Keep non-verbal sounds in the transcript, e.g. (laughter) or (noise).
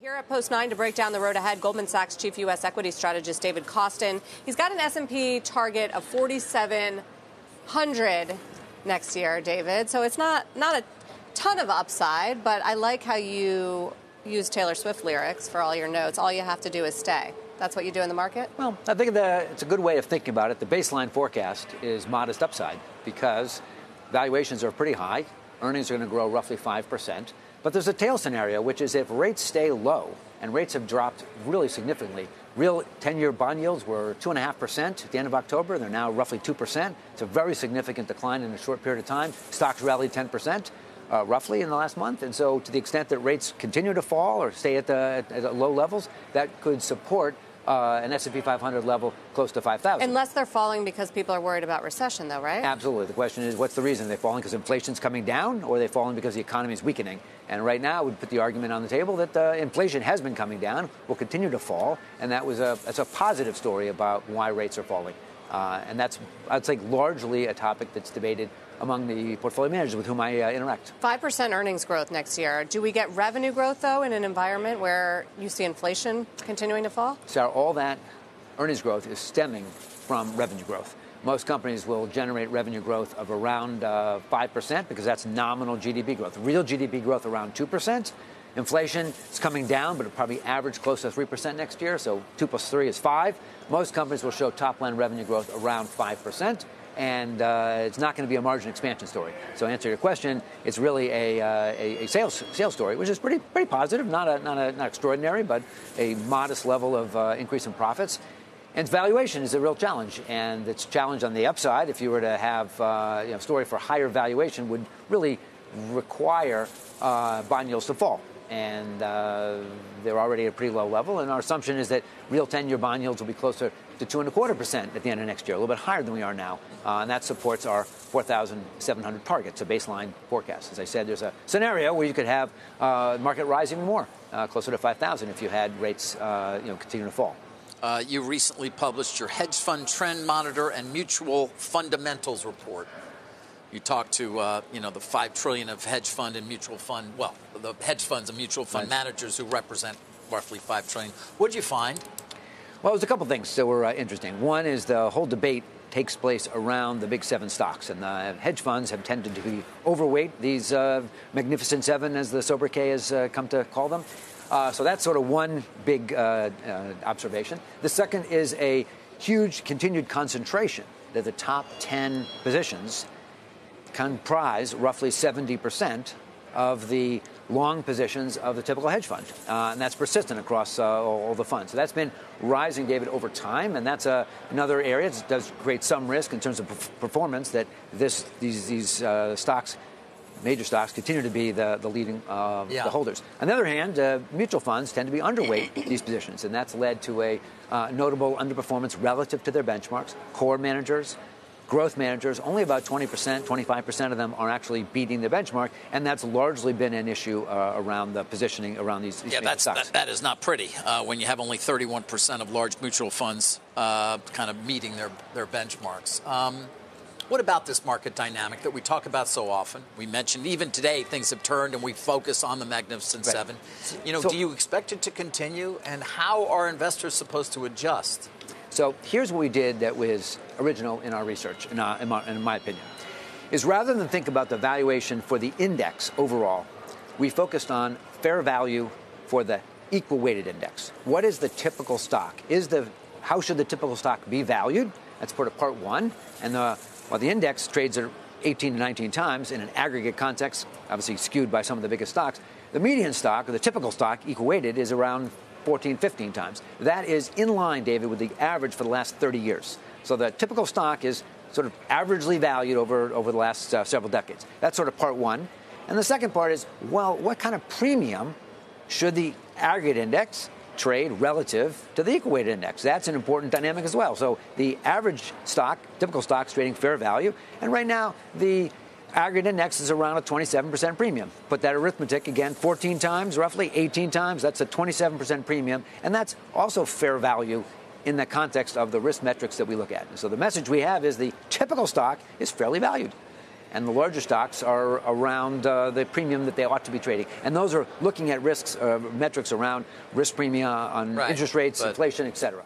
Here at Post 9 to break down the road ahead, Goldman Sachs chief U.S. equity strategist David Kostin. He's got an S&P target of 4,700 next year, David. So it's not not a ton of upside, but I like how you use Taylor Swift lyrics for all your notes. All you have to do is stay. That's what you do in the market? Well, I think the, it's a good way of thinking about it. The baseline forecast is modest upside because valuations are pretty high. Earnings are going to grow roughly 5%. But there's a tail scenario, which is if rates stay low, and rates have dropped really significantly. Real 10 year bond yields were 2.5% at the end of October. They're now roughly 2%. It's a very significant decline in a short period of time. Stocks rallied 10%. Uh, roughly in the last month, and so to the extent that rates continue to fall or stay at the at low levels, that could support uh, an S&P 500 level close to 5,000. Unless they're falling because people are worried about recession, though, right? Absolutely. The question is, what's the reason? Are they falling because inflation's coming down, or are they falling because the economy is weakening? And right now, we'd put the argument on the table that uh, inflation has been coming down, will continue to fall, and that was a that's a positive story about why rates are falling. Uh, and that's, I'd say, largely a topic that's debated among the portfolio managers with whom I uh, interact. 5% earnings growth next year. Do we get revenue growth, though, in an environment where you see inflation continuing to fall? So, all that earnings growth is stemming from revenue growth. Most companies will generate revenue growth of around uh, 5% because that's nominal GDP growth. Real GDP growth around 2%. Inflation is coming down, but it'll probably average close to 3% next year. So 2 plus 3 is 5. Most companies will show top line revenue growth around 5% and uh, it's not going to be a margin expansion story. So, answer your question, it's really a, uh, a, a, sales sales story, which is pretty pretty positive, not a, not a, not extraordinary, but a modest level of uh, increase in profits. And valuation is a real challenge, and it's a challenge on the upside. If you were to have uh, you know, a story for higher valuation, would really require uh, bond yields to fall and uh, they're already at a pretty low level. And our assumption is that real 10-year bond yields will be closer to two and a quarter percent at the end of next year, a little bit higher than we are now, uh, and that supports our 4,700 targets, a baseline forecast. As I said, there's a scenario where you could have uh, market rise even more, uh, closer to 5,000 if you had rates, uh, you know, continue to fall. Uh, you recently published your hedge fund trend monitor and mutual fundamentals report. You talk to uh, you know the five trillion of hedge fund and mutual fund. Well, the hedge funds and mutual fund right. managers who represent roughly five trillion. What did you find? Well, there's a couple things that were uh, interesting. One is the whole debate takes place around the big seven stocks, and the hedge funds have tended to be overweight these uh, magnificent seven, as the sobriquet has uh, come to call them. Uh, so that's sort of one big uh, observation. The second is a huge continued concentration that the top 10 positions comprise roughly 70% of the long positions of the typical hedge fund. Uh, and that's persistent across uh, all, all, the funds. So that's been rising, David, over time. And that's uh, another area that does create some risk in terms of performance that this, these, these uh, stocks major stocks continue to be the, the leading uh, yeah. the holders. On the other hand, uh, mutual funds tend to be underweight (clears throat) these positions, and that's led to a notable underperformance relative to their benchmarks. Core managers, growth managers, only about 20%, 25% of them are actually beating the benchmark, and that's largely been an issue uh, around the positioning around these, these yeah, that's, stocks. That, that is not pretty uh, when you have only 31% of large mutual funds uh, kind of meeting their, their benchmarks. Um, what about this market dynamic that we talk about so often? We mentioned even today things have turned and we focus on the Magnificent right. Seven. You know, so, do you expect it to continue? And how are investors supposed to adjust? So here's what we did that was original in our research, in, in, my, in my opinion, is rather than think about the valuation for the index overall, we focused on fair value for the equal weighted index. What is the typical stock? Is the how should the typical stock be valued? That's part of part one. And the the index trades at 18 to 19 times in an aggregate context, obviously skewed by some of the biggest stocks. The median stock, or the typical stock, equal weighted, is around 14, 15 times. That is in line, David, with the average for the last 30 years. So the typical stock is sort of averagely valued over, over the last uh, several decades. That's sort of part one. And the second part is, well, what kind of premium should the aggregate index trade relative to the equal weighted index? That's an important dynamic as well. So the average stock, typical stock, is trading fair value. And right now, the aggregate index is around a 27% premium. Put that arithmetic again 14 times, roughly 18 times, that's a 27% premium. And that's also fair value in the context of the risk metrics that we look at. So the message we have is the typical stock is fairly valued. and the larger stocks are around uh, the premium that they ought to be trading. And those are looking at risks, uh, metrics around risk premium on Right, interest rates, but- inflation, et cetera.